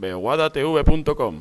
beguadatv.com